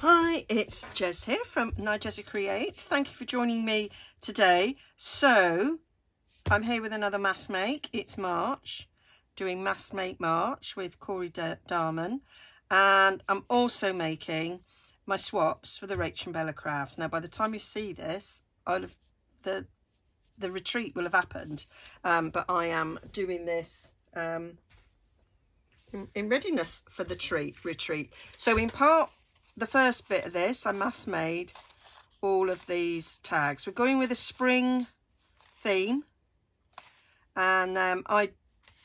Hi, it's Jez here from Nigezza Creates. Thank you for joining me today. So, I'm here with another mass make. It's March, doing mass make March with Corey Darman. And I'm also making my swaps for the Rach & Bella crafts. Now, by the time you see this, I'll have, the the retreat will have happened. Um, but I am doing this um, in, in readiness for the treat retreat. So in part the first bit of this, I mass made all of these tags. We're going with a spring theme. And um, I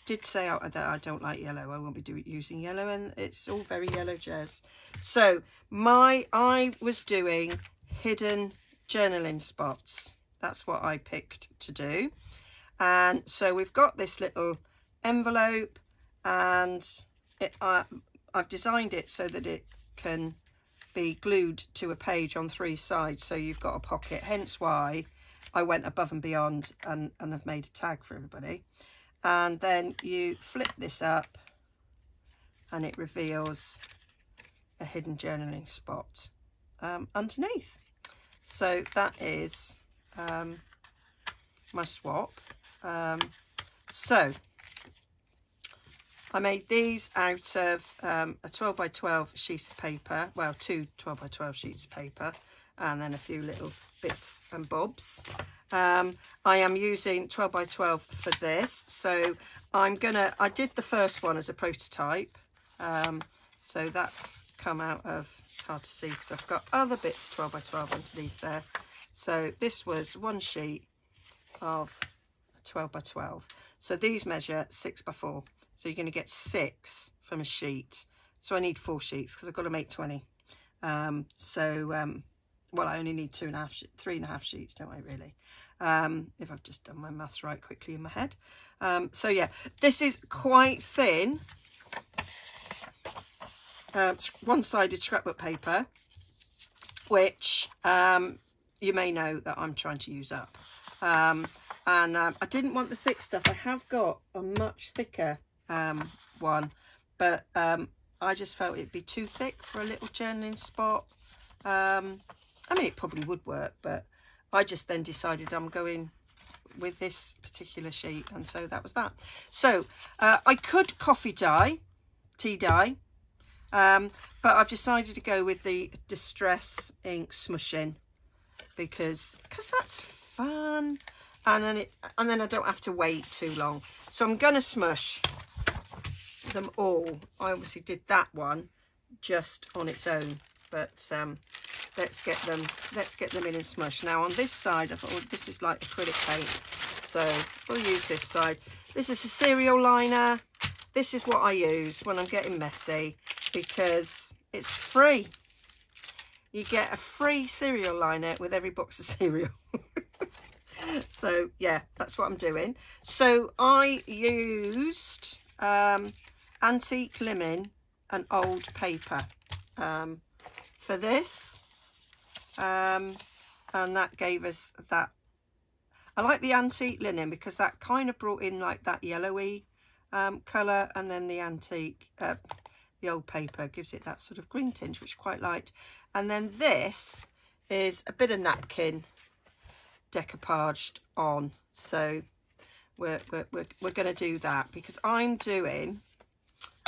did say that I don't like yellow. I won't be doing using yellow and it's all very yellow Jez. So my I was doing hidden journaling spots. That's what I picked to do. And so we've got this little envelope and it, uh, I've designed it so that it can be glued to a page on three sides so you've got a pocket. Hence why I went above and beyond and, and have made a tag for everybody. And then you flip this up and it reveals a hidden journaling spot um, underneath. So that is um, my swap. Um, so I made these out of um, a 12 by 12 sheet of paper, well, two 12 by 12 sheets of paper, and then a few little bits and bobs. Um, I am using 12 by 12 for this, so I'm gonna, I did the first one as a prototype, um, so that's come out of, it's hard to see because I've got other bits 12 by 12 underneath there. So this was one sheet of 12 by 12. So these measure 6 by 4. So you're going to get six from a sheet. So I need four sheets because I've got to make 20. Um, so, um, well, I only need two and a half, three and a half sheets, don't I really? Um, if I've just done my maths right quickly in my head. Um, so yeah, this is quite thin. Uh, one-sided scrapbook paper, which um, you may know that I'm trying to use up. Um, and I didn't want the thick stuff. I have got a much thicker um, one, but um, I just felt it'd be too thick for a little journaling spot. Um, I mean, it probably would work, but I just then decided I'm going with this particular sheet, and so that was that. So uh, I could coffee dye, tea dye, um, but I've decided to go with the Distress Ink Smushing because because that's fun and then it and then I don't have to wait too long so I'm gonna smush them all. I obviously did that one just on its own, but um, let's get them let's get them in and smush. Now on this side, I thought oh, this is like acrylic paint, so we'll use this side. This is a cereal liner. This is what I use when I'm getting messy because it's free. You get a free cereal liner with every box of cereal. so yeah, that's what I'm doing. So I used um, antique linen and old paper. Um, for this um, and that gave us that I like the antique linen because that kind of brought in like that yellowy um, colour and then the antique uh, the old paper gives it that sort of green tinge which I quite liked. And then this is a bit of napkin decoupaged on. So we're, we're, we're, we're going to do that because I'm doing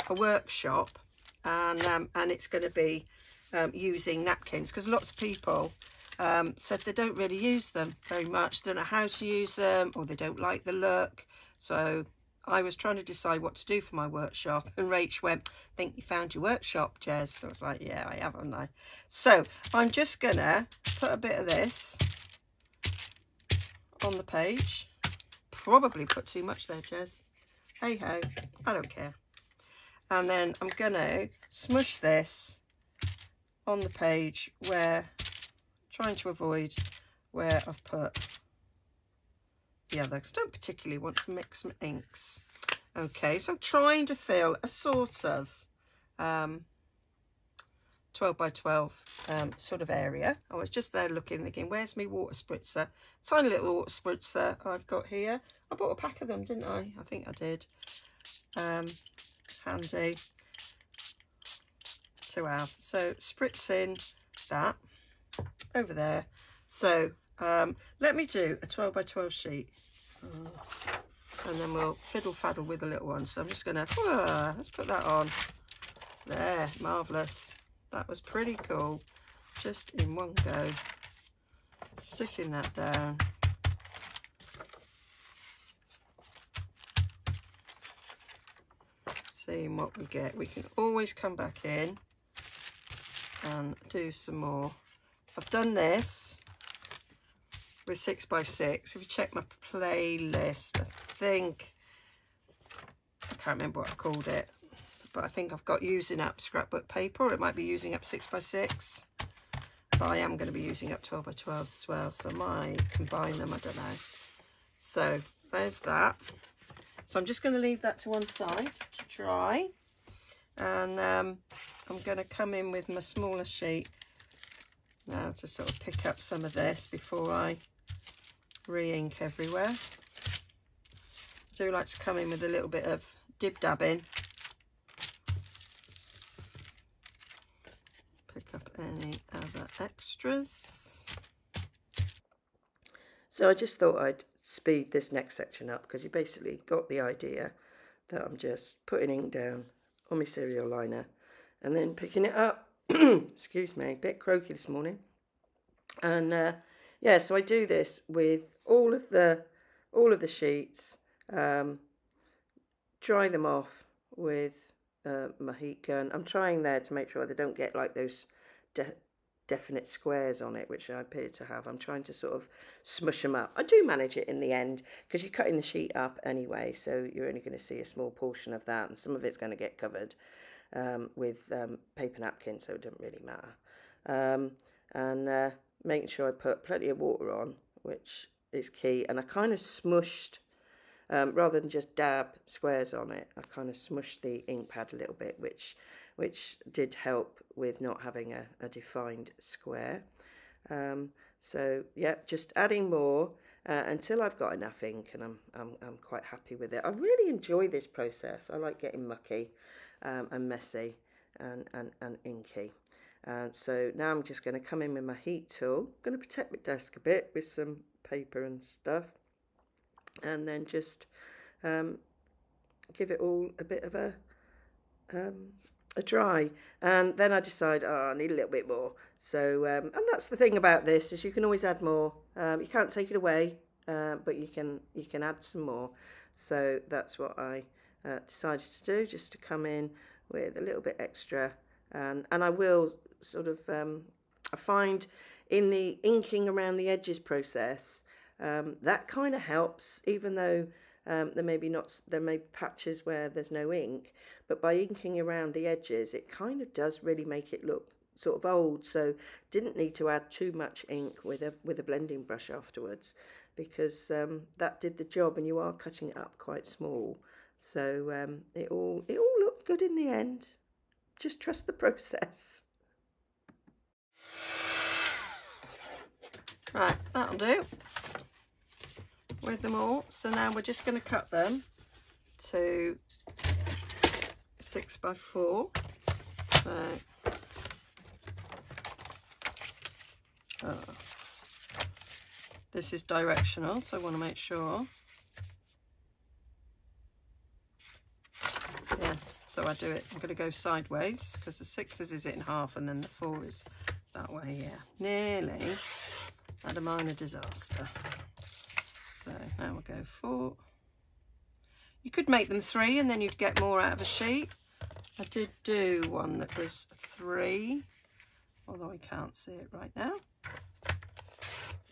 a workshop and um, and it's going to be um, using napkins because lots of people um, said they don't really use them very much. They don't know how to use them or they don't like the look. So I was trying to decide what to do for my workshop and Rach went think you found your workshop Jez. So I was like yeah I have haven't I? So I'm just gonna put a bit of this on the page. Probably put too much there Jez. Hey ho I don't care and then I'm gonna smush this on the page where trying to avoid where I've put the other because I don't particularly want to mix some inks. Okay so I'm trying to fill a sort of um, 12 by 12 um, sort of area. I was just there looking thinking where's my water spritzer? Tiny little water spritzer I've got here. I bought a pack of them didn't I? I think I did. Um, handy to have. So spritz in that over there. So um, let me do a 12 by 12 sheet. And then we'll fiddle faddle with the little one. So I'm just going to, let's put that on. There, marvellous. That was pretty cool. Just in one go. Sticking that down. Seeing what we get. We can always come back in and do some more. I've done this with six by six. If you check my playlist, I think, I can't remember what I called it, but I think I've got using up scrapbook paper, it might be using up six by six. But I am going to be using up 12 by 12s as well, so I might combine them, I don't know. So there's that. So I'm just going to leave that to one side to dry. And um, I'm going to come in with my smaller sheet now to sort of pick up some of this before I re-ink everywhere. I do like to come in with a little bit of dib-dabbing. Pick up any other extras. So I just thought I'd speed this next section up because you basically got the idea that I'm just putting ink down on my cereal liner and then picking it up. Excuse me, a bit croaky this morning. And uh, yeah, so I do this with all of the all of the sheets, um, dry them off with uh, my heat gun. I'm trying there to make sure they don't get like those definite squares on it, which I appear to have. I'm trying to sort of smush them up. I do manage it in the end because you're cutting the sheet up anyway, so you're only going to see a small portion of that, and some of it's going to get covered um, with um, paper napkin, so it doesn't really matter. Um, and uh, making sure I put plenty of water on, which is key. And I kind of smushed, um, rather than just dab squares on it, I kind of smushed the ink pad a little bit, which which did help with not having a, a defined square. Um, so yeah, just adding more uh, until I've got enough ink and I'm, I'm, I'm quite happy with it. I really enjoy this process. I like getting mucky um, and messy and, and, and inky. And so now I'm just going to come in with my heat tool. I'm going to protect my desk a bit with some paper and stuff. And then just um, give it all a bit of a um, a dry. And then I decide, oh, I need a little bit more. So, um, and that's the thing about this is you can always add more. Um, you can't take it away, uh, but you can you can add some more. So that's what I uh, decided to do, just to come in with a little bit extra. And, and I will sort of, um, I find in the inking around the edges process, um, that kind of helps, even though um, there may be not there may be patches where there's no ink, but by inking around the edges, it kind of does really make it look sort of old. So didn't need to add too much ink with a with a blending brush afterwards, because um, that did the job, and you are cutting it up quite small. So um, it all it all looked good in the end. Just trust the process. Right, that'll do with them all. So now we're just going to cut them to six by four. So, uh, this is directional, so I want to make sure. Yeah, so I do it. I'm going to go sideways because the sixes is it in half and then the four is that way. Yeah, nearly had a minor disaster. So now we'll go four. You could make them three and then you'd get more out of a sheet. I did do one that was three, although I can't see it right now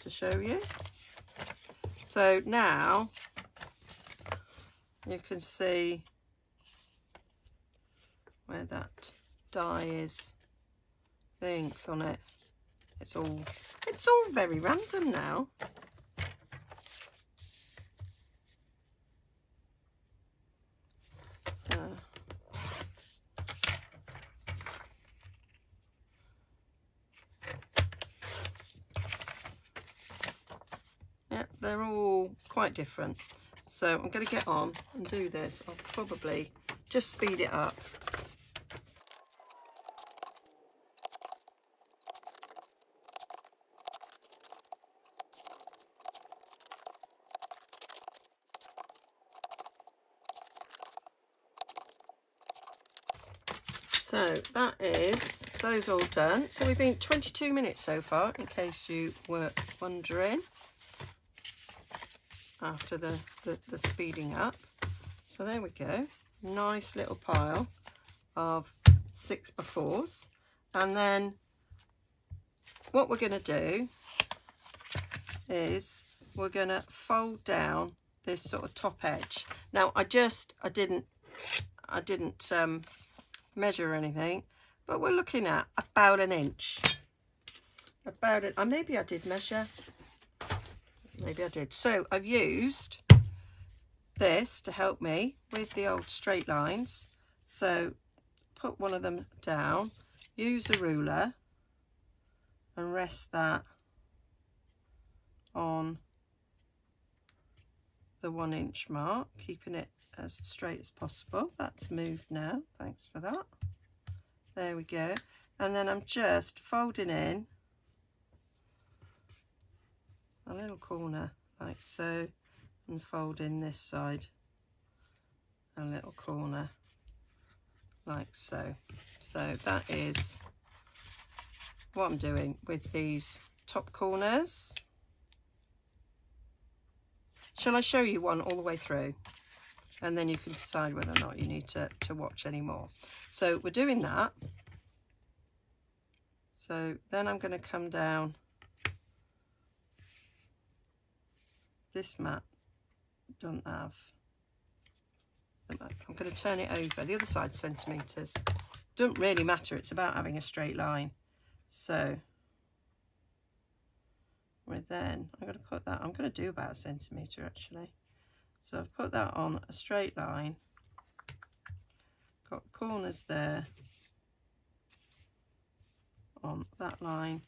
to show you. So now you can see where that die is things on it. It's all it's all very random now. quite different. So I'm going to get on and do this. I'll probably just speed it up. So that is those all done. So we've been 22 minutes so far, in case you were wondering after the, the, the speeding up. So there we go. Nice little pile of six by fours. And then what we're going to do is we're going to fold down this sort of top edge. Now I just, I didn't, I didn't um, measure anything, but we're looking at about an inch. About it, uh, maybe I did measure. Maybe I did. So I've used this to help me with the old straight lines. So put one of them down, use a ruler and rest that on the one inch mark, keeping it as straight as possible. That's moved now, thanks for that. There we go. And then I'm just folding in a little corner like so and fold in this side a little corner like so. So that is what I'm doing with these top corners. Shall I show you one all the way through? And then you can decide whether or not you need to, to watch any more. So we're doing that. So then I'm going to come down this mat don't have I'm going to turn it over. The other side centimeters don't really matter. It's about having a straight line. So we're then I'm going to put that I'm going to do about a centimetre actually. So I've put that on a straight line. Got corners there on that line.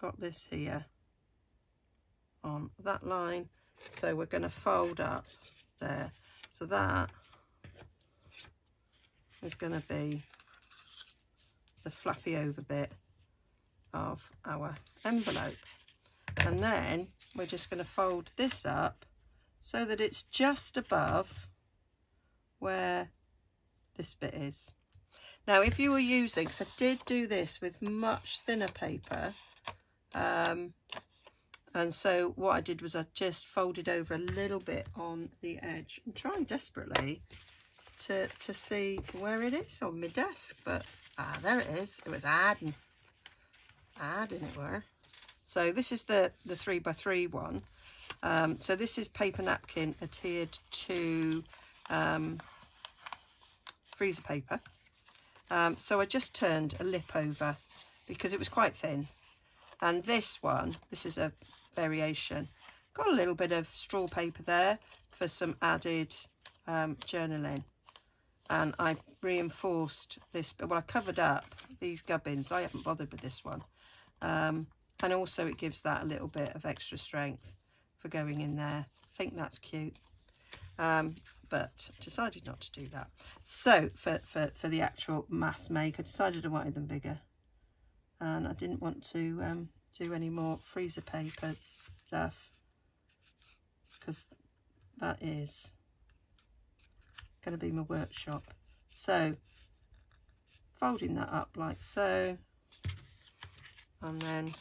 Got this here on that line so we're going to fold up there. So that is going to be the flappy over bit of our envelope. And then we're just going to fold this up so that it's just above where this bit is. Now if you were using because I did do this with much thinner paper um, and so what I did was I just folded over a little bit on the edge. I'm trying desperately to to see where it is on my desk but ah there it is. It was adding adding it were. So this is the the three by three one. Um, so this is paper napkin adhered to um, freezer paper. Um, so I just turned a lip over because it was quite thin. And this one this is a variation got a little bit of straw paper there for some added um, journaling and I reinforced this, but well I covered up these gubbins, I haven't bothered with this one. Um, and also it gives that a little bit of extra strength for going in there. I think that's cute. Um, but decided not to do that. So for, for, for the actual mass make, I decided I wanted them bigger. And I didn't want to um, do any more freezer paper stuff because that is going to be my workshop. So folding that up like so and then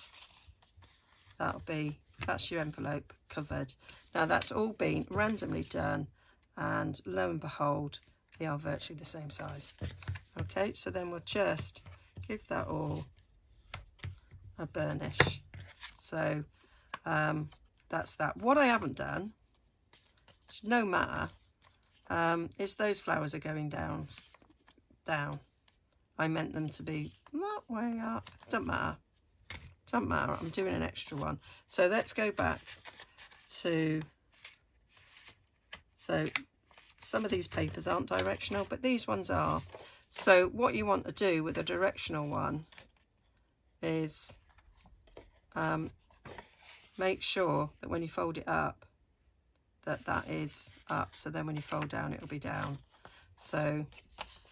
that'll be that's your envelope covered now that's all been randomly done and lo and behold they are virtually the same size okay so then we'll just give that all a burnish. So um, that's that. What I haven't done no matter um, is those flowers are going down down. I meant them to be that way up. Don't matter. Don't matter. I'm doing an extra one. So let's go back to so some of these papers aren't directional but these ones are. So what you want to do with a directional one is um, make sure that when you fold it up that that is up. So then when you fold down it'll be down. So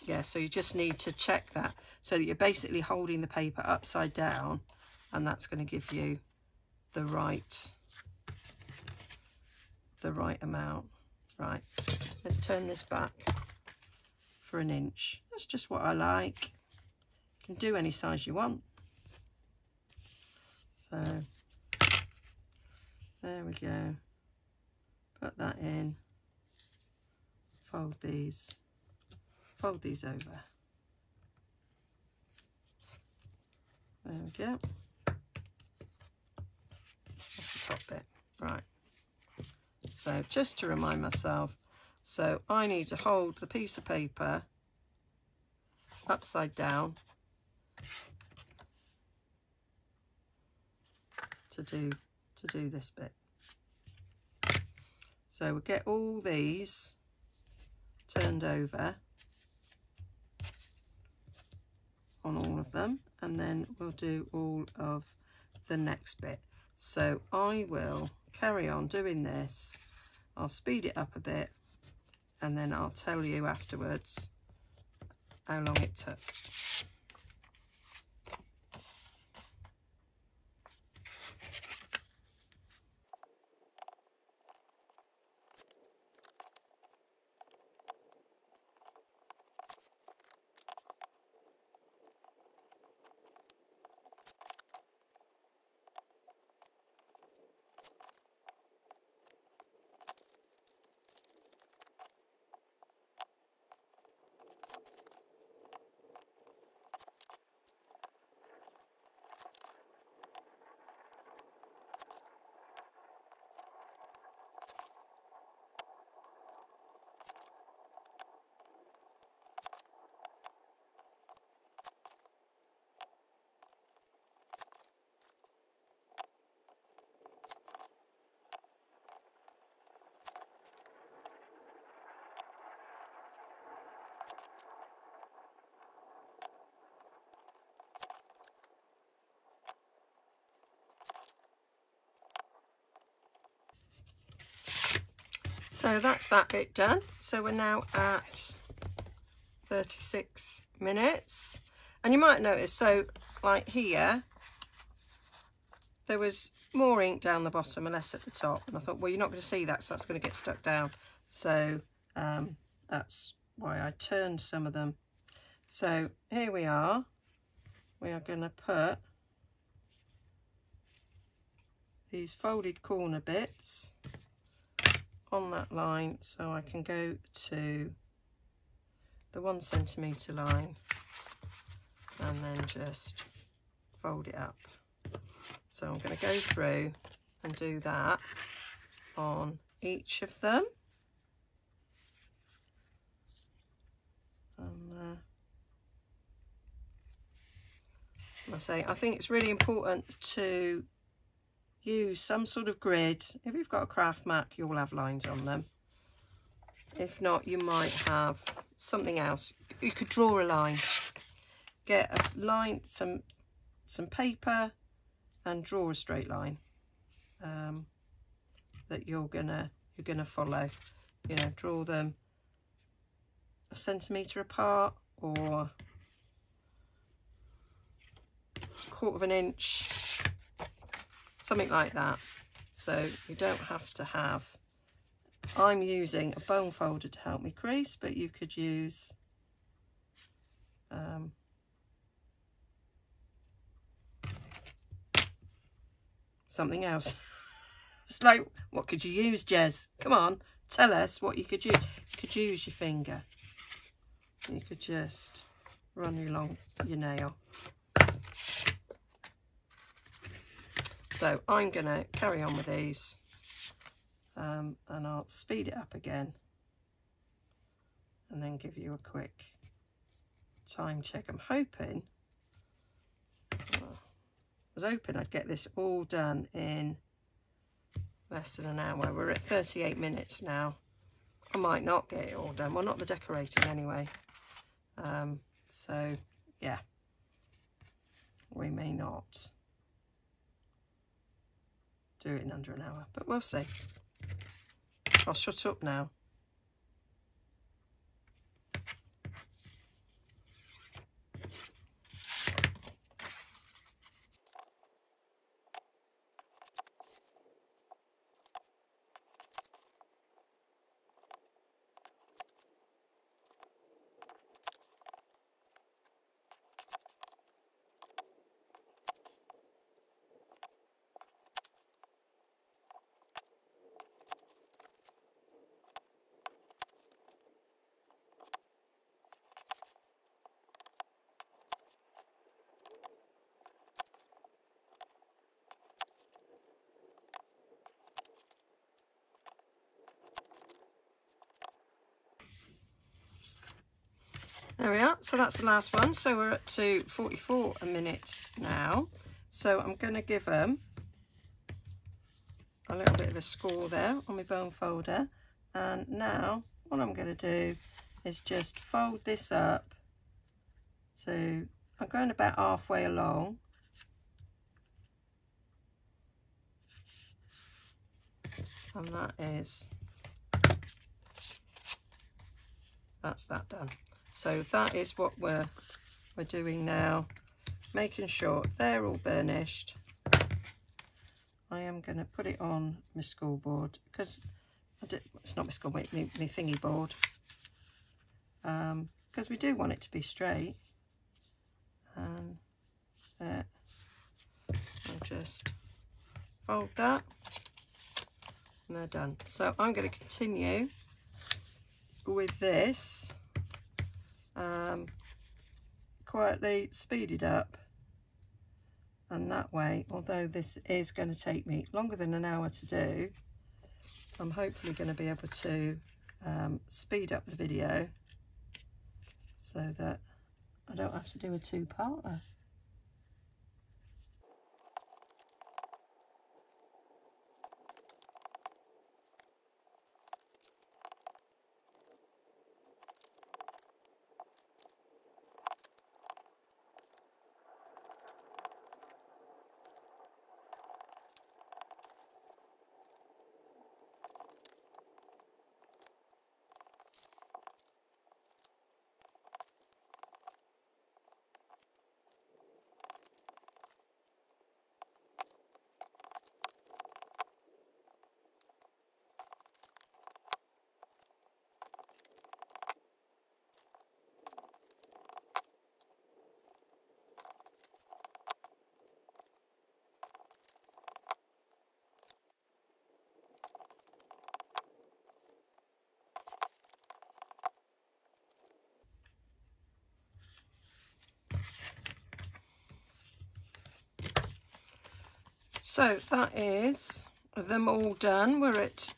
yeah so you just need to check that so that you're basically holding the paper upside down and that's going to give you the right the right amount. Right let's turn this back for an inch. That's just what I like. You can do any size you want. So there we go. Put that in. Fold these. Fold these over. There we go. That's the top bit. Right. So just to remind myself, so I need to hold the piece of paper upside down to do to do this bit. So we'll get all these turned over on all of them and then we'll do all of the next bit. So I will carry on doing this. I'll speed it up a bit and then I'll tell you afterwards how long it took. So that's that bit done. So we're now at 36 minutes. And you might notice, so like here, there was more ink down the bottom and less at the top. And I thought, well, you're not going to see that, so that's going to get stuck down. So um, that's why I turned some of them. So here we are. We are going to put these folded corner bits on that line so I can go to the one centimetre line and then just fold it up. So I'm going to go through and do that on each of them. And uh, I say, I think it's really important to use some sort of grid. If you've got a craft mat, you'll have lines on them. If not, you might have something else. You could draw a line. Get a line, some some paper and draw a straight line um, that you're gonna you're gonna follow. You know, draw them a centimetre apart or quarter of an inch something like that. So you don't have to have, I'm using a bone folder to help me crease, but you could use um, something else. It's like, what could you use, Jez? Come on, tell us what you could use. You could use your finger. You could just run along your nail. So I'm going to carry on with these um, and I'll speed it up again and then give you a quick time check. I'm hoping, well, I was hoping I'd get this all done in less than an hour. We're at 38 minutes now. I might not get it all done. Well, not the decorating anyway. Um, so, yeah, we may not do it in under an hour, but we'll see. I'll shut up now. There we are. So that's the last one. So we're up to 44 minutes now. So I'm going to give them a little bit of a score there on my bone folder. And now what I'm going to do is just fold this up. So I'm going about halfway along. And that is, that's that done. So that is what we're, we're doing now, making sure they're all burnished. I am going to put it on my school board because it's not my school board, my, my thingy board. Because um, we do want it to be straight. And there. I'll just fold that and they're done. So I'm going to continue with this um, quietly speed it up and that way although this is going to take me longer than an hour to do I'm hopefully going to be able to um, speed up the video so that I don't have to do a two-parter. So that is them all done. We're at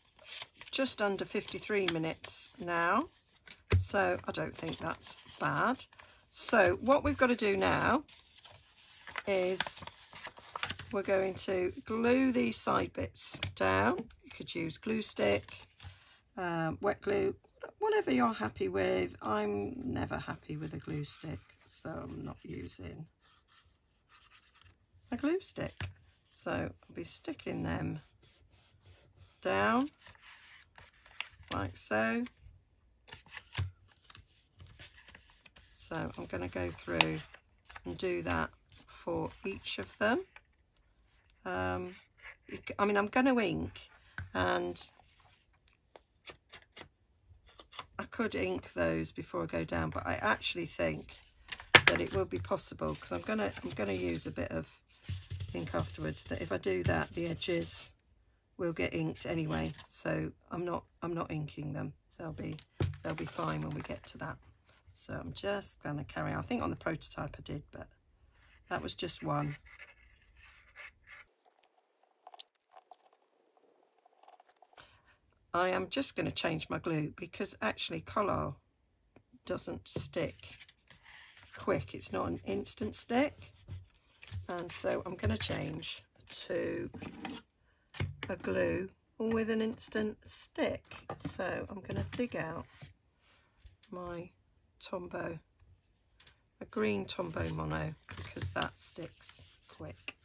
just under 53 minutes now. So I don't think that's bad. So what we've got to do now is we're going to glue these side bits down. You could use glue stick, um, wet glue, whatever you're happy with. I'm never happy with a glue stick, so I'm not using a glue stick. So I'll be sticking them down like so. So I'm going to go through and do that for each of them. Um, I mean, I'm going to ink and I could ink those before I go down, but I actually think that it will be possible because I'm going to I'm going to use a bit of think afterwards that if I do that the edges will get inked anyway. So I'm not I'm not inking them. They'll be they'll be fine when we get to that. So I'm just gonna carry on. I think on the prototype I did but that was just one. I am just going to change my glue because actually Collall doesn't stick quick. It's not an instant stick and so I'm going to change to a glue with an instant stick. So I'm going to dig out my Tombow a green Tombow mono because that sticks quick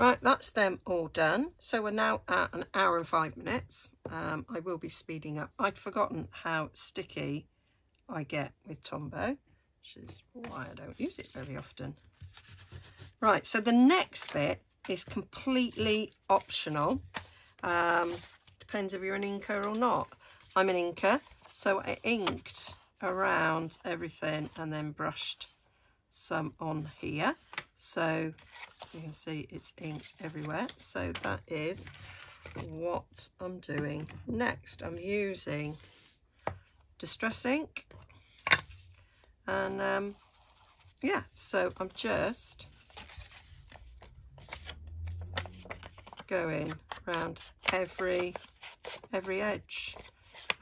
Right, that's them all done. So we're now at an hour and five minutes. Um, I will be speeding up. I'd forgotten how sticky I get with Tombow, which is why I don't use it very often. Right, so the next bit is completely optional. Um, depends if you're an inker or not. I'm an inker, so I inked around everything and then brushed some on here so you can see it's inked everywhere. So that is what I'm doing next. I'm using distress ink. And um, yeah so I'm just going around every every edge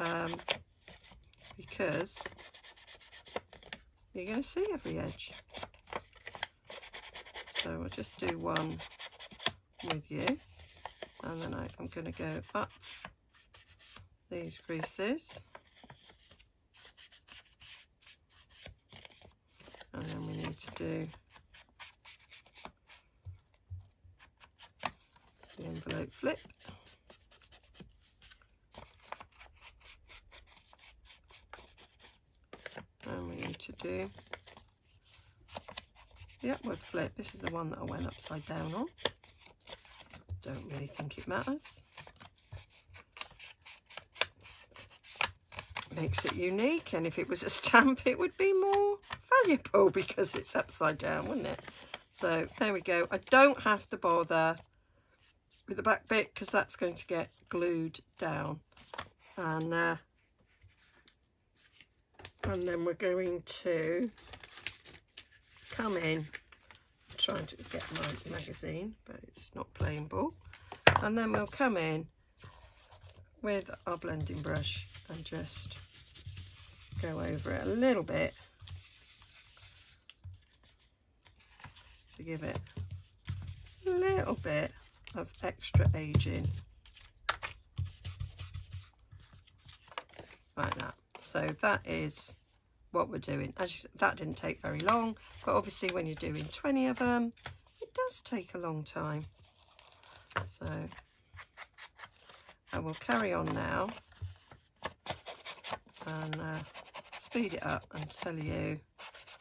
um, because you're going to see every edge so we'll just do one with you. And then I, I'm going to go up these creases. And then we need to do the envelope flip. And we need to do the upward flip, this is the one that I went upside down on. Don't really think it matters. Makes it unique and if it was a stamp it would be more valuable because it's upside down, wouldn't it? So there we go. I don't have to bother with the back bit because that's going to get glued down. And, uh, and then we're going to come in. I'm trying to get my magazine but it's not playing ball. And then we'll come in with our blending brush and just go over it a little bit to give it a little bit of extra aging. Like that. So that is what we're doing. As said, that didn't take very long, but obviously when you're doing 20 of them, it does take a long time. So I will carry on now and uh, speed it up and tell you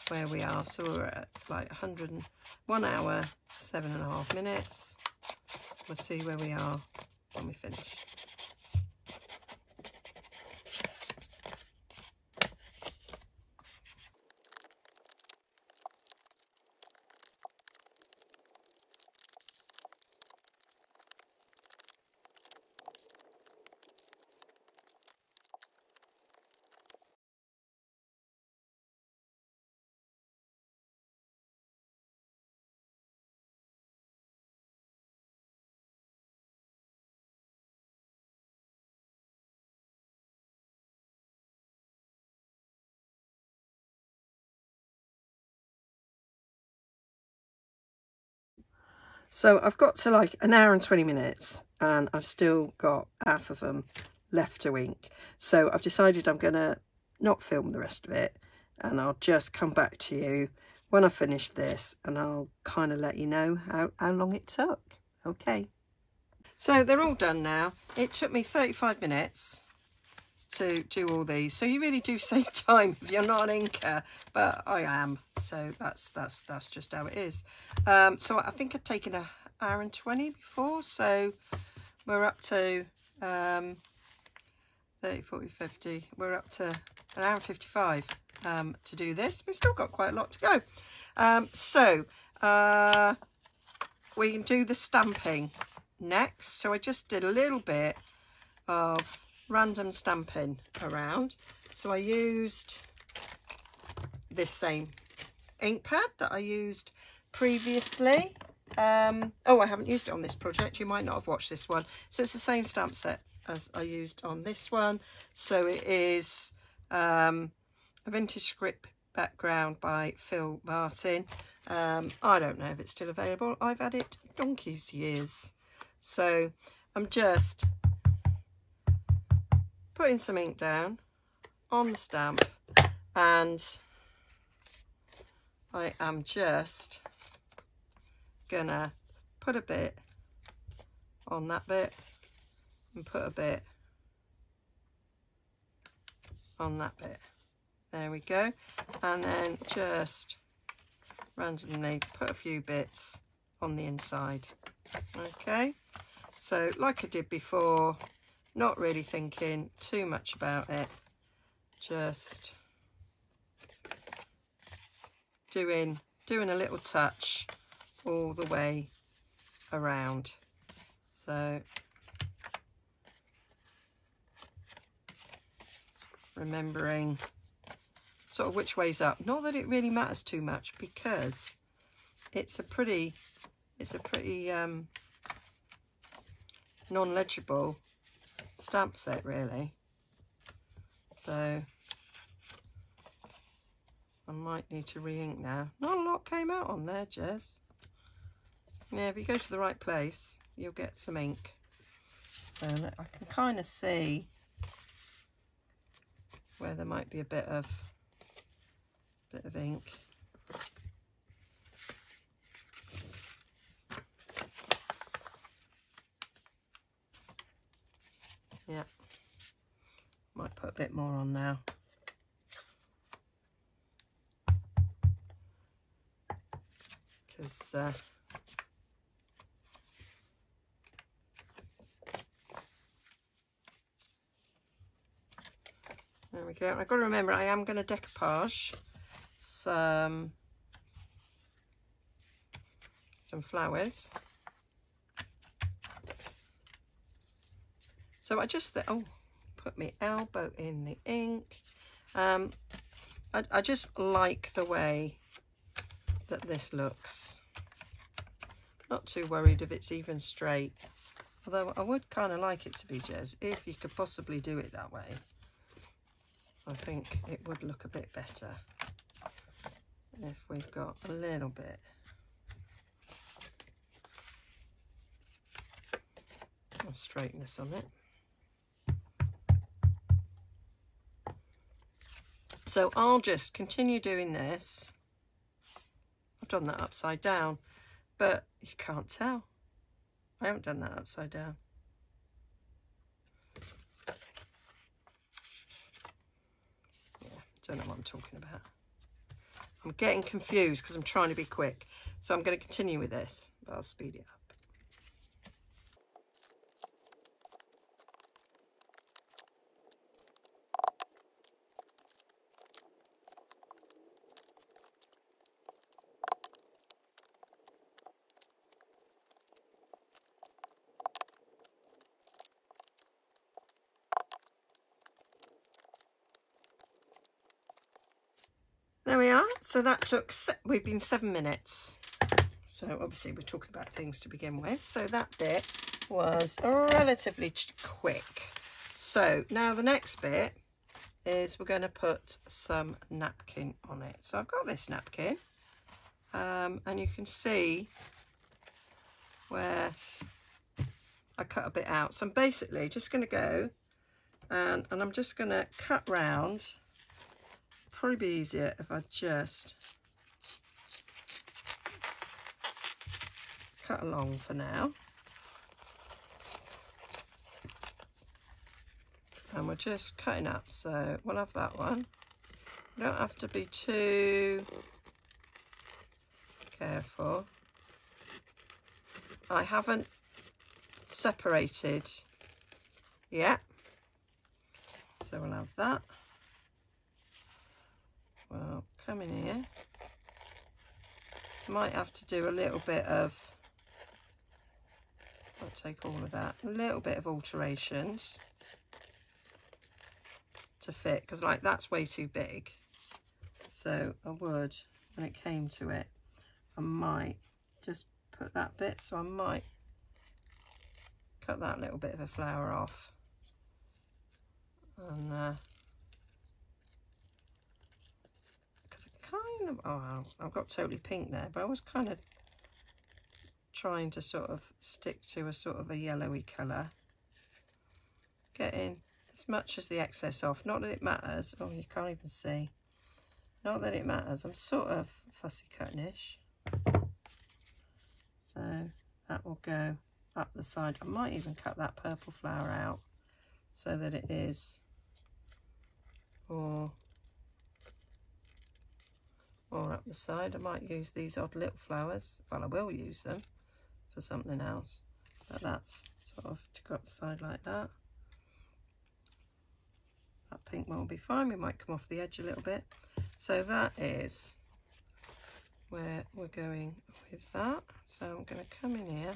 where we are. So we're at like 101 hour, seven and a half minutes. We'll see where we are when we finish. So I've got to like an hour and 20 minutes and I've still got half of them left to ink. So I've decided I'm going to not film the rest of it and I'll just come back to you when I finish this and I'll kind of let you know how, how long it took. Okay. So they're all done now. It took me 35 minutes to do all these. So you really do save time if you're not an inker but I am. So that's that's that's just how it is. Um, so I think I've taken a hour and 20 before so we're up to um, 30 40 50 we're up to an hour and 55 um, to do this. We've still got quite a lot to go. Um, so uh, we can do the stamping next. So I just did a little bit of random stamping around. So I used this same ink pad that I used previously. Um, oh, I haven't used it on this project. You might not have watched this one. So it's the same stamp set as I used on this one. So it is um, a vintage script background by Phil Martin. Um, I don't know if it's still available. I've had it donkey's years. So I'm just putting some ink down on the stamp and I am just gonna put a bit on that bit and put a bit on that bit. There we go. And then just randomly put a few bits on the inside. Okay, so like I did before, not really thinking too much about it, just doing doing a little touch all the way around. So remembering sort of which way's up. Not that it really matters too much because it's a pretty, it's a pretty um, non-legible stamp set really. So I might need to re-ink now. Not a lot came out on there, Jez. Yeah, if you go to the right place, you'll get some ink. So I can kind of see where there might be a bit of bit of ink. Yeah, might put a bit more on now. Because uh, There we go. I've got to remember I am going to decoupage some some flowers. So I just oh put my elbow in the ink. Um, I, I just like the way that this looks. Not too worried if it's even straight. Although I would kind of like it to be Jez, if you could possibly do it that way. I think it would look a bit better if we've got a little bit of straightness on it. So I'll just continue doing this. I've done that upside down, but you can't tell. I haven't done that upside down. Yeah, Don't know what I'm talking about. I'm getting confused because I'm trying to be quick. So I'm going to continue with this, but I'll speed it up. There we are. So that took, we've been seven minutes. So obviously we're talking about things to begin with. So that bit was relatively quick. So now the next bit is we're going to put some napkin on it. So I've got this napkin um, and you can see where I cut a bit out. So I'm basically just going to go and, and I'm just going to cut round probably be easier if I just cut along for now. And we're just cutting up, so we'll have that one. Don't have to be too careful. I haven't separated yet, so we'll have that in here. Might have to do a little bit of I'll take all of that a little bit of alterations to fit because like that's way too big. So I would when it came to it I might just put that bit so I might cut that little bit of a flower off. And uh, of, oh, I've got totally pink there, but I was kind of trying to sort of stick to a sort of a yellowy colour. Getting as much as the excess off. Not that it matters. Oh, you can't even see. Not that it matters. I'm sort of fussy cutting-ish. So that will go up the side. I might even cut that purple flower out so that it is or or up the side. I might use these odd little flowers. Well, I will use them for something else. But that's sort of to go up the side like that. That pink one will be fine. We might come off the edge a little bit. So that is where we're going with that. So I'm going to come in here.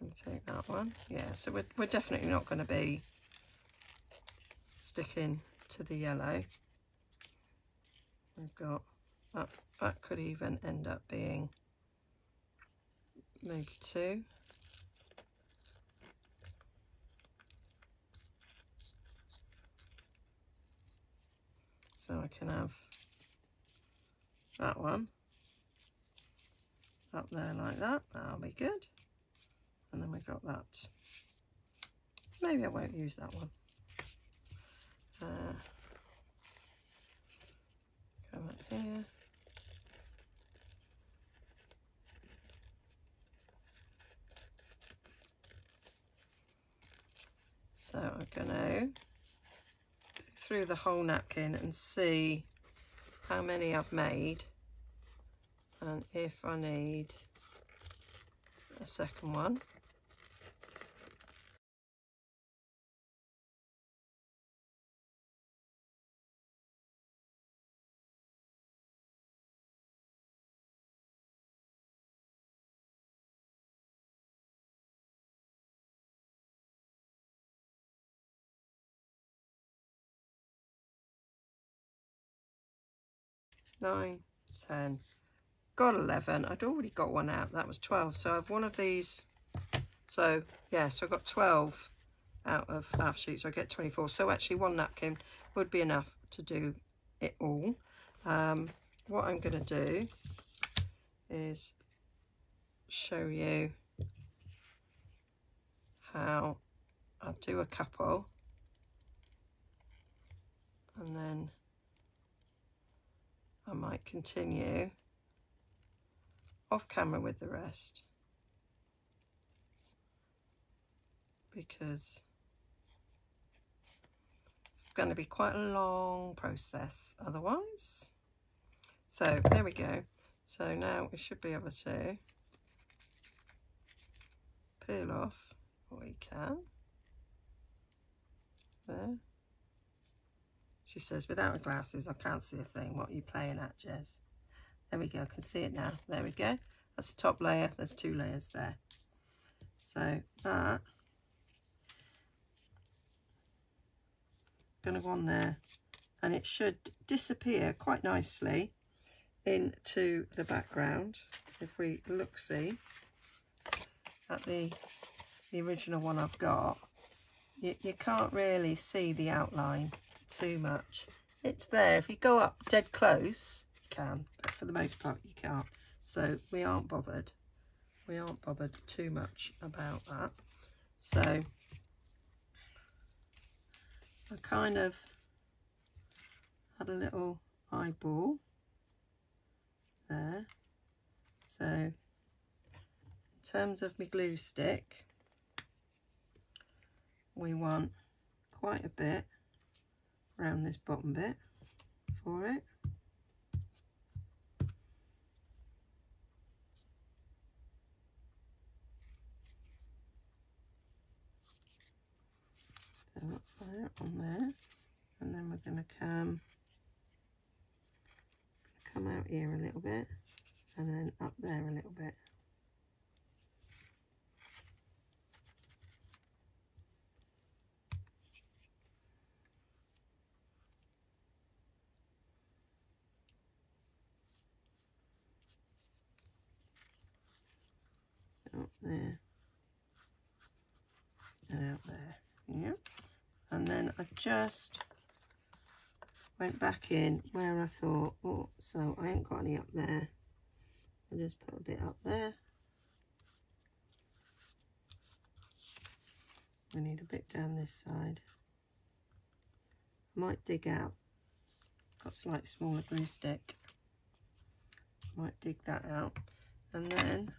And take that one. Yeah, so we're, we're definitely not going to be sticking to the yellow. We've got that, that could even end up being maybe two. So I can have that one up there like that. That'll be good. And then we've got that. Maybe I won't use that one. Uh, come up here. So I'm going to go through the whole napkin and see how many I've made and if I need a second one. Nine, ten, got 11. I'd already got one out. That was 12. So I've one of these. So, yeah, so I got 12 out of half sheets. So I get 24. So actually one napkin would be enough to do it all. Um, what I'm going to do is show you how I'll do a couple and then I might continue off camera with the rest because it's going to be quite a long process otherwise. So there we go. So now we should be able to peel off what we can. There. She says, without her glasses, I can't see a thing. What are you playing at, Jez? There we go. I can see it now. There we go. That's the top layer. There's two layers there. So that going to go on there and it should disappear quite nicely into the background if we look see at the the original one I've got you, you can't really see the outline too much. It's there. If you go up dead close, you can, but for the most part, you can't. So we aren't bothered. We aren't bothered too much about that. So I kind of had a little eyeball there. So in terms of my glue stick, we want quite a bit around this bottom bit for it. That's that on there. And then we're going to come come out here a little bit and then up there a little bit. Out there. And out there. Yeah. And then I just went back in where I thought oh so I ain't got any up there. I just put a bit up there. We need a bit down this side. I might dig out. Got slightly smaller glue stick. Might dig that out. And then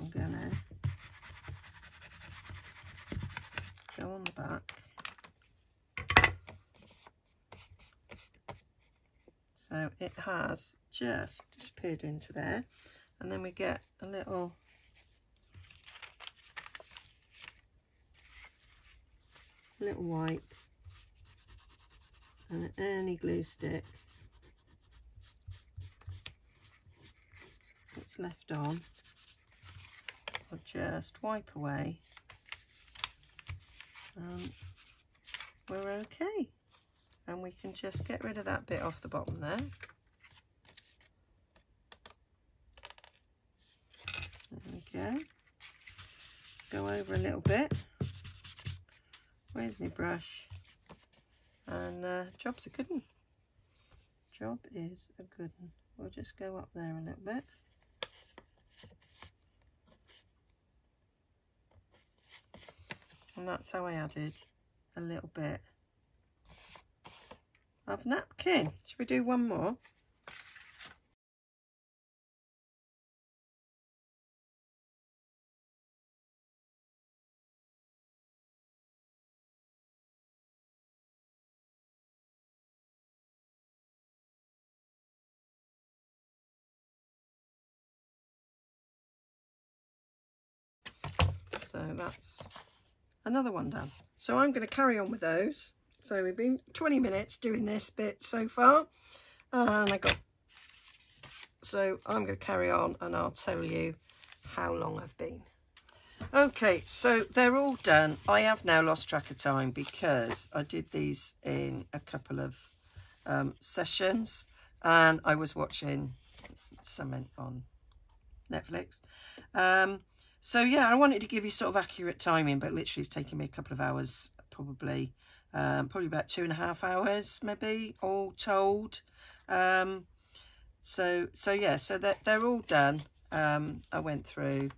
I'm gonna go on the back. So it has just disappeared into there. And then we get a little little wipe and any glue stick that's left on I'll just wipe away. And we're okay. And we can just get rid of that bit off the bottom there. There we go. Go over a little bit with my brush. And uh, job's a good one. Job is a good one. We'll just go up there a little bit and that's how I added a little bit of napkin. Should we do one more? So that's another one done. So I'm going to carry on with those. So we've been 20 minutes doing this bit so far. And I got, so I'm going to carry on and I'll tell you how long I've been. Okay, so they're all done. I have now lost track of time because I did these in a couple of um, sessions and I was watching something on Netflix. Um, so yeah, I wanted to give you sort of accurate timing, but literally it's taking me a couple of hours, probably, um, probably about two and a half hours, maybe, all told. Um, so, so yeah, so they're, they're all done. Um, I went through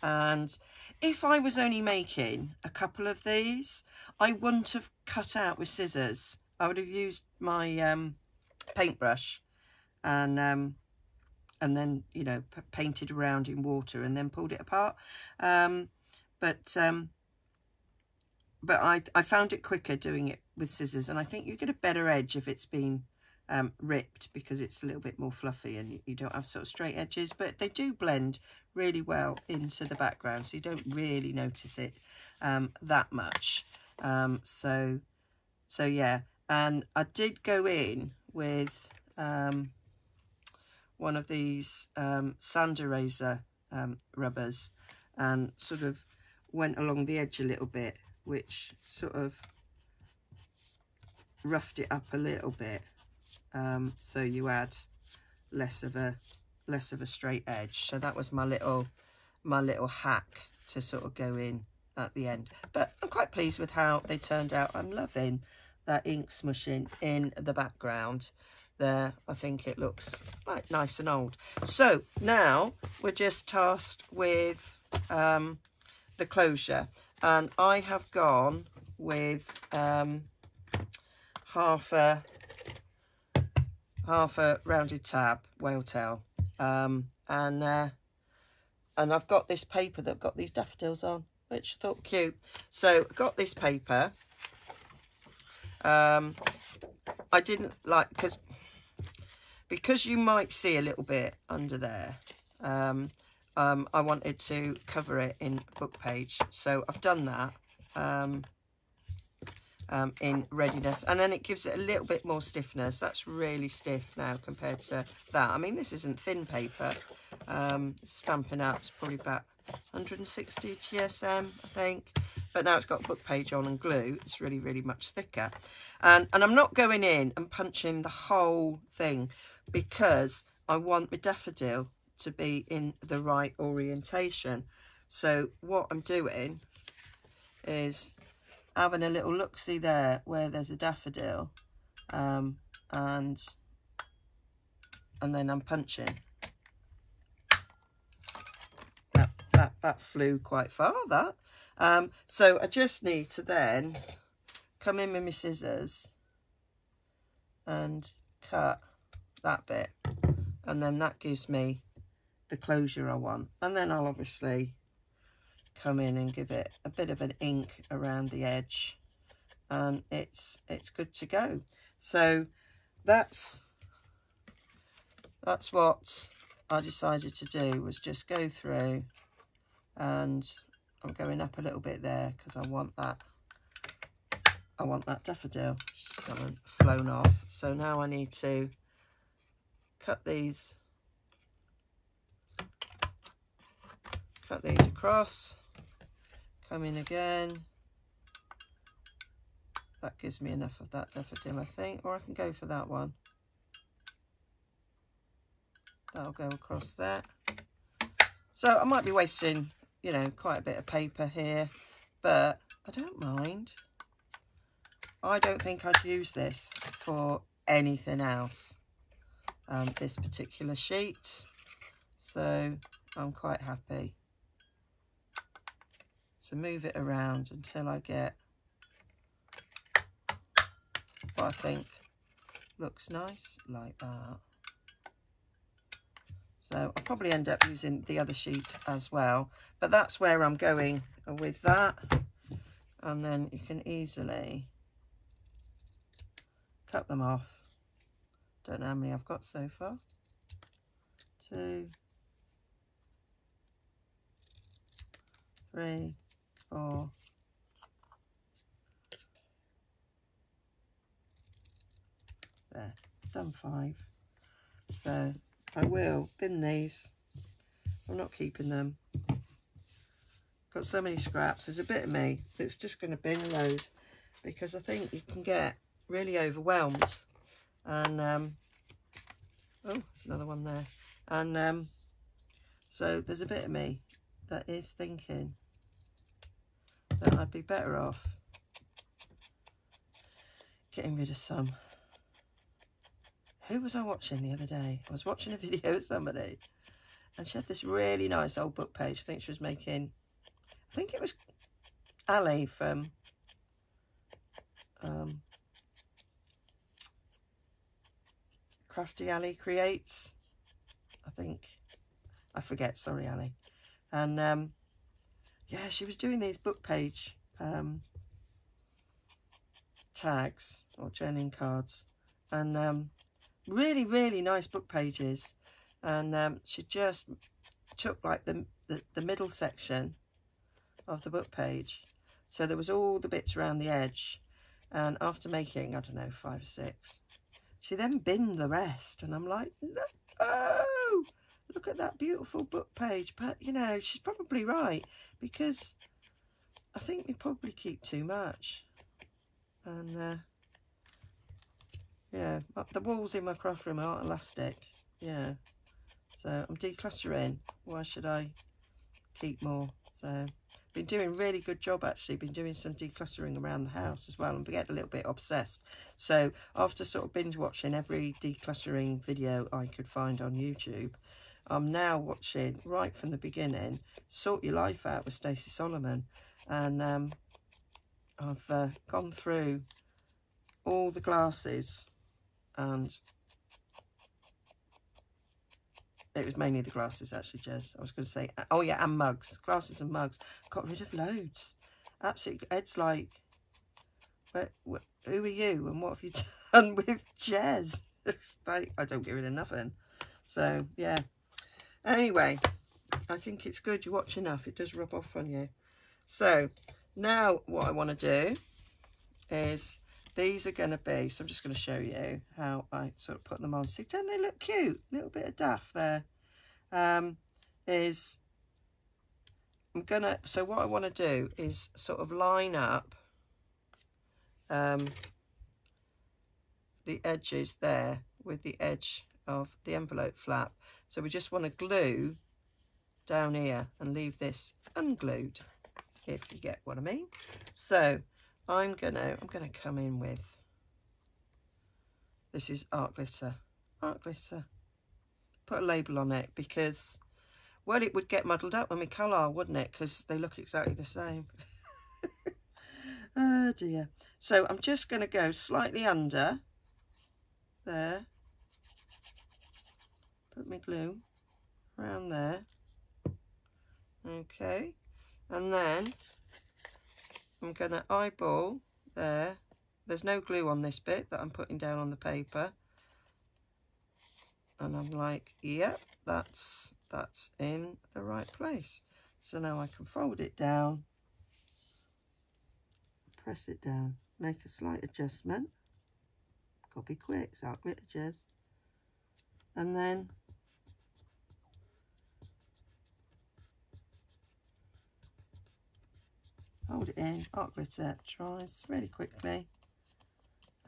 and if I was only making a couple of these, I wouldn't have cut out with scissors. I would have used my um, paintbrush and um, and then, you know, painted around in water and then pulled it apart. Um, but um, but I, I found it quicker doing it with scissors and I think you get a better edge if it's been um, ripped because it's a little bit more fluffy and you, you, don't have sort of straight edges but they do blend really well into the background so you don't really notice it um, that much um, so so yeah and I did go in with um, one of these um, sand eraser um, rubbers and sort of went along the edge a little bit, which sort of roughed it up a little bit. Um, so you add less of a less of a straight edge. So that was my little my little hack to sort of go in at the end. But I'm quite pleased with how they turned out. I'm loving that ink smushing in the background there. I think it looks like nice and old. So now we're just tasked with um, the closure. And I have gone with um, half a half a rounded tab whale tail um, and uh, and I've got this paper that got these daffodils on which I thought cute so I got this paper um, I didn't like because because you might see a little bit under there, um, um, I wanted to cover it in book page. So I've done that um, um, in readiness. And then it gives it a little bit more stiffness. That's really stiff now compared to that. I mean, this isn't thin paper. Um, Stampin' Up! It's probably about 160 GSM, I think. But now it's got book page on and glue. It's really, really much thicker. And, and I'm not going in and punching the whole thing because I want my daffodil to be in the right orientation. So what I'm doing is having a little look-see there where there's a daffodil um, and and then I'm punching. That, that, that flew quite far, that. Um, so I just need to then come in with my scissors and cut that bit. And then that gives me the closure I want. And then I'll obviously come in and give it a bit of an ink around the edge. And it's it's good to go. So that's that's what I decided to do was just go through and I'm going up a little bit there because I want that I want that daffodil flown off. So now I need to cut these. Cut these across. Come in again. That gives me enough of that daffodil I think or I can go for that one. That'll go across there. So I might be wasting you know quite a bit of paper here but I don't mind. I don't think I'd use this for anything else um, this particular sheet so I'm quite happy to move it around until I get what I think looks nice like that so I'll probably end up using the other sheet as well. But that's where I'm going with that. And then you can easily cut them off. Don't know how many I've got so far. Two, three, four, there, done five. So I will bin these. I'm not keeping them. Got so many scraps. There's a bit of me that's just going to bin a load because I think you can get really overwhelmed. And, um, oh, there's another one there. And um, so there's a bit of me that is thinking that I'd be better off getting rid of some who was I watching the other day? I was watching a video of somebody and she had this really nice old book page. I think she was making, I think it was Ali from um, Crafty Ali Creates. I think, I forget, sorry Ali. And um, yeah, she was doing these book page um, tags or journaling cards. And um, really, really nice book pages. And um, she just took like the, the, the middle section of the book page. So there was all the bits around the edge. And after making, I don't know, five or six, she then binned the rest. And I'm like, no, look at that beautiful book page. But, you know, she's probably right because I think we probably keep too much. And uh, know, the walls in my craft room aren't elastic, yeah. So I'm decluttering. Why should I keep more? So been doing really good job actually. Been doing some decluttering around the house as well and get a little bit obsessed. So after sort of binge watching every decluttering video I could find on YouTube, I'm now watching right from the beginning Sort Your Life Out with Stacey Solomon. And um, I've uh, gone through all the glasses and it was mainly the glasses actually, Jez. I was going to say, uh, oh yeah, and mugs, glasses and mugs. Got rid of loads. Absolutely. Ed's like, where, who are you and what have you done with Jez? like, I don't get rid of nothing. So, yeah. Anyway, I think it's good. You watch enough. It does rub off on you. So, now what I want to do is these are going to be, so I'm just going to show you how I sort of put them on. See, don't they look cute? A little bit of daff there. Um, is I'm going to, so what I want to do is sort of line up um, the edges there with the edge of the envelope flap. So we just want to glue down here and leave this unglued, if you get what I mean. So I'm gonna I'm gonna come in with this is art glitter art glitter put a label on it because well it would get muddled up when we colour wouldn't it because they look exactly the same oh dear so I'm just to go slightly under there. Put my glue around there. Okay. And then I'm going to eyeball there. There's no glue on this bit that I'm putting down on the paper. And I'm like, yep, that's, that's in the right place. So now I can fold it down, press it down, make a slight adjustment. Got to be quick, so I'll glitter And then hold it in, art glitter dries really quickly.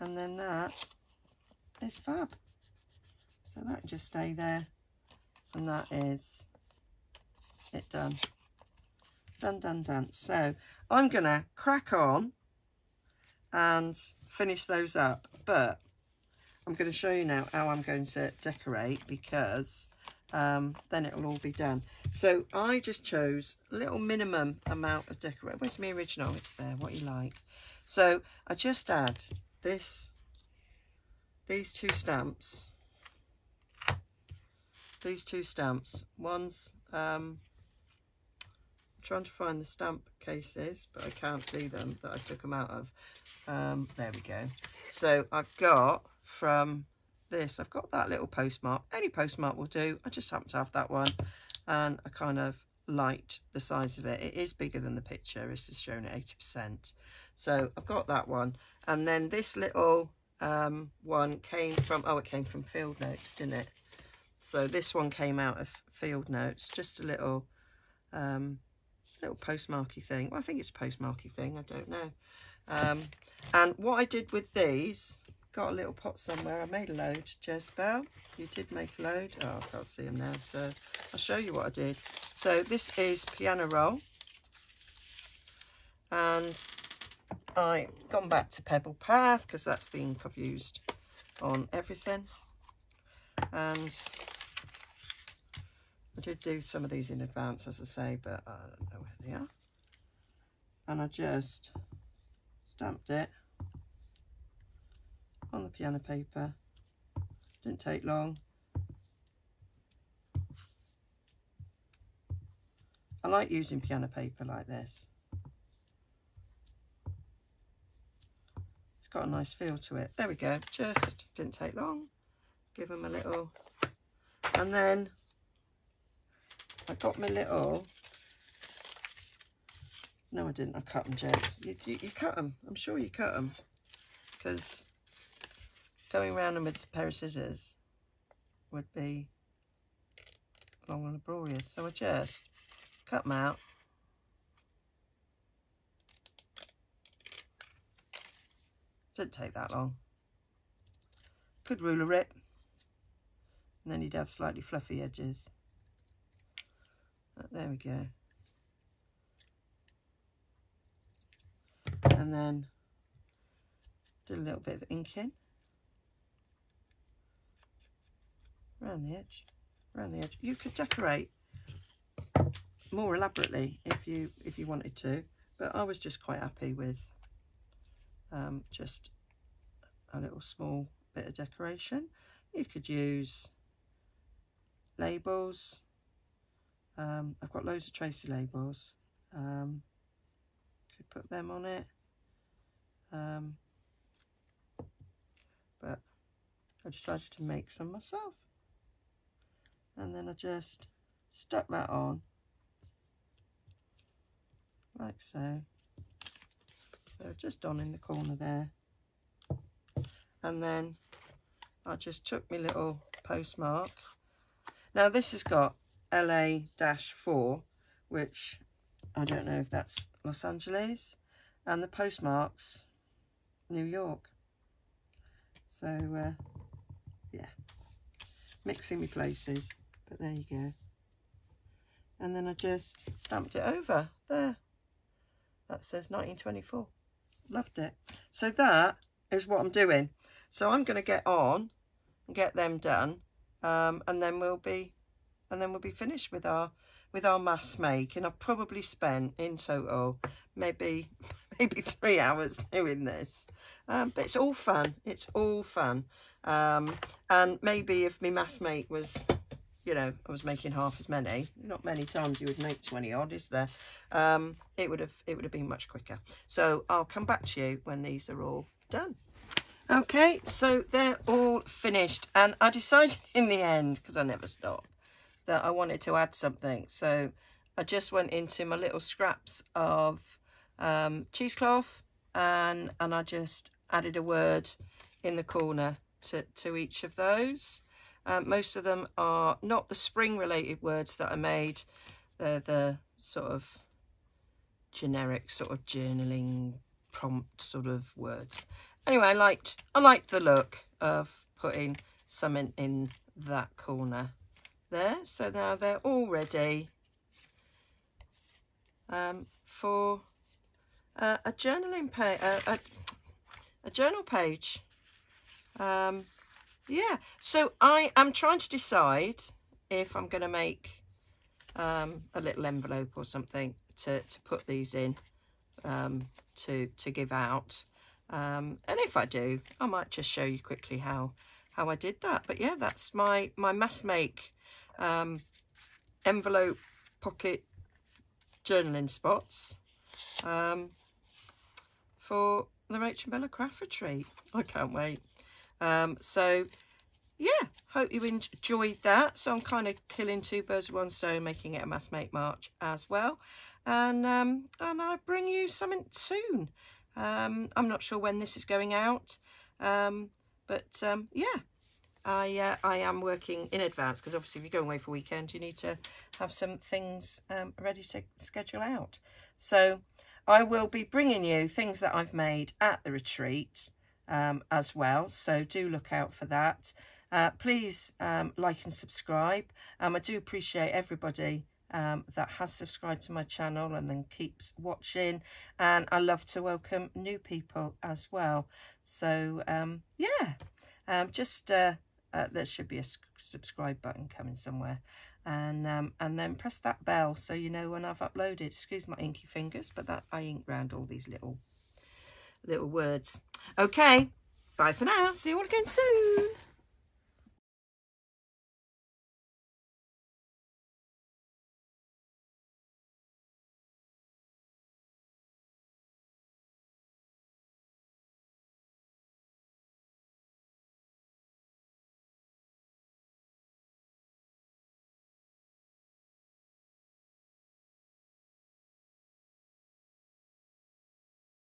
And then that is fab. So that can just stay there. And that is it done. Done, done, done. So I'm going to crack on and finish those up. But I'm going to show you now how I'm going to decorate because um, then it'll all be done. So I just chose a little minimum amount of decorate. Where's my original? It's there, what you like. So I just add this, these two stamps, these two stamps. One's, um, trying to find the stamp cases, but I can't see them that I took them out of. Um, there we go. So I've got from this, I've got that little postmark. Any postmark will do. I just happen to have that one. And I kind of liked the size of it. It is bigger than the picture. This is shown at 80%. So I've got that one. And then this little um, one came from, oh, it came from Field Notes, didn't it? So this one came out of Field Notes. Just a little, um, little postmarky thing. Well, I think it's a postmarky thing. I don't know. Um, and what I did with these got a little pot somewhere. I made a load. Jezebel, you did make a load. Oh, I can't see them now. So I'll show you what I did. So this is Piano Roll. And I've gone back to Pebble Path because that's the ink I've used on everything. And I did do some of these in advance, as I say, but I don't know where they are. And I just stamped it on the piano paper. Didn't take long. I like using piano paper like this. It's got a nice feel to it. There we go. Just didn't take long. Give them a little. And then I got my little. No, I didn't. I cut them, Jez. You, you, you cut them. I'm sure you cut them. Because going around them with a pair of scissors would be long and laborious. So I just cut them out. Didn't take that long. Could ruler it. And then you'd have slightly fluffy edges. But there we go. And then did a little bit of inking. Around the edge, around the edge. You could decorate more elaborately if you if you wanted to, but I was just quite happy with um, just a little small bit of decoration. You could use labels. Um, I've got loads of Tracy labels. Um, could put them on it. Um, but I decided to make some myself and then I just stuck that on like so. So just on in the corner there. And then I just took my little postmark. Now this has got LA-4 which I don't know if that's Los Angeles and the postmarks New York. So uh, yeah mixing my places but there you go. And then I just stamped it over there. That says 1924. Loved it. So that is what I'm doing. So I'm going to get on and get them done. Um, and then we'll be and then we'll be finished with our with our mass make and I've probably spent in total maybe maybe three hours doing this um, but it's all fun it's all fun um, and maybe if my mass make was you know I was making half as many not many times you would make 20 odd is there um, it would have it would have been much quicker so I'll come back to you when these are all done okay so they're all finished and I decided in the end because I never stop that I wanted to add something. So I just went into my little scraps of um, cheesecloth and, and I just added a word in the corner to, to each of those. Um, most of them are not the spring related words that I made. They're the sort of generic sort of journaling prompt sort of words. Anyway, I liked I liked the look of putting something in that corner there. So now they're all ready um, for uh, a journaling page, uh, a, a, journal page. Um, yeah, so I am trying to decide if I'm going to make um, a little envelope or something to, to put these in um, to, to give out. Um, and if I do, I might just show you quickly how how I did that. But yeah, that's my, my mass make um, envelope pocket journaling spots um, for the Rach & Bella Craft Retreat. I can't wait. Um, so, yeah, hope you enjoyed that. So I'm kind of killing two birds with one stone, making it a mass make March as well. And, um, and I'll bring you something soon. Um, I'm not sure when this is going out. Um, but, um, yeah, I uh, I am working in advance because obviously if you're going away for a weekend you need to have some things um, ready to schedule out. So I will be bringing you things that I've made at the retreat um, as well. So do look out for that. Uh, please um, like and subscribe. Um, I do appreciate everybody um, that has subscribed to my channel and then keeps watching. And I love to welcome new people as well. So um, yeah, um, just uh, uh, there should be a subscribe button coming somewhere and um, and then press that bell so you know when I've uploaded excuse my inky fingers but that I ink round all these little little words okay bye for now see you all again soon